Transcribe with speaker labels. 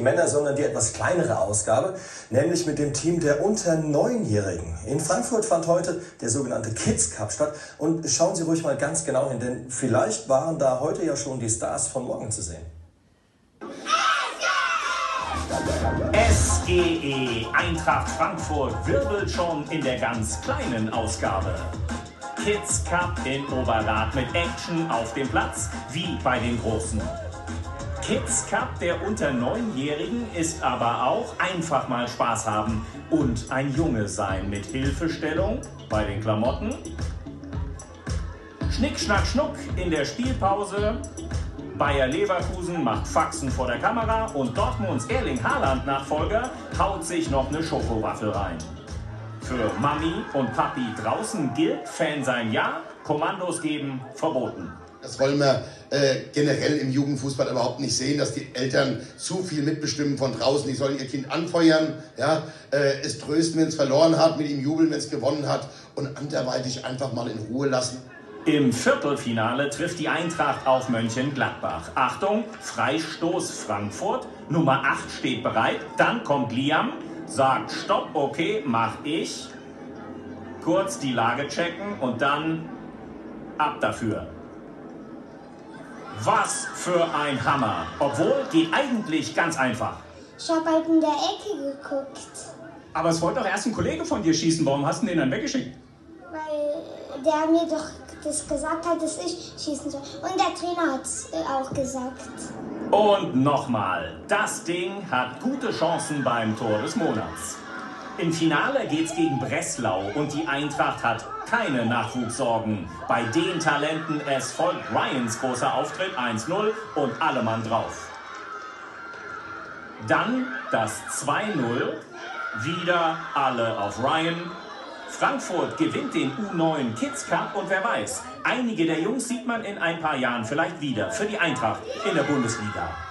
Speaker 1: Männer, sondern die etwas kleinere Ausgabe, nämlich mit dem Team der unter Neunjährigen. In Frankfurt fand heute der sogenannte Kids Cup statt und schauen Sie ruhig mal ganz genau hin, denn vielleicht waren da heute ja schon die Stars von morgen zu sehen.
Speaker 2: SGE Eintracht Frankfurt wirbelt schon in der ganz kleinen Ausgabe. Kids Cup in Oberrad mit Action auf dem Platz, wie bei den Großen. Kids Cup der unter Neunjährigen ist aber auch einfach mal Spaß haben und ein Junge sein mit Hilfestellung bei den Klamotten. Schnick, schnack, schnuck in der Spielpause. Bayer Leverkusen macht Faxen vor der Kamera und Dortmunds Erling Haaland Nachfolger haut sich noch eine Schokowaffel rein. Für Mami und Papi draußen gilt Fan sein Ja, Kommandos geben verboten.
Speaker 3: Das wollen wir äh, generell im Jugendfußball überhaupt nicht sehen, dass die Eltern zu viel mitbestimmen von draußen. Die sollen ihr Kind anfeuern, ja, äh, es trösten, wenn es verloren hat, mit ihm jubeln, wenn es gewonnen hat und anderweitig einfach mal in Ruhe lassen.
Speaker 2: Im Viertelfinale trifft die Eintracht auf Mönchengladbach. Achtung, Freistoß Frankfurt. Nummer 8 steht bereit. Dann kommt Liam, sagt Stopp, okay, mach ich. Kurz die Lage checken und dann ab dafür. Was für ein Hammer. Obwohl, geht eigentlich ganz einfach.
Speaker 4: Ich habe halt in der Ecke geguckt.
Speaker 5: Aber es wollte doch erst ein Kollege von dir schießen. Warum hast du den dann weggeschickt?
Speaker 4: Weil der mir doch das gesagt hat, dass ich schießen soll. Und der Trainer hat es auch gesagt.
Speaker 2: Und nochmal, das Ding hat gute Chancen beim Tor des Monats. Im Finale geht's gegen Breslau und die Eintracht hat keine Nachwuchssorgen. Bei den Talenten es folgt Ryans großer Auftritt 1-0 und alle Mann drauf. Dann das 2-0, wieder alle auf Ryan. Frankfurt gewinnt den U9 Kids Cup und wer weiß, einige der Jungs sieht man in ein paar Jahren vielleicht wieder für die Eintracht in der Bundesliga.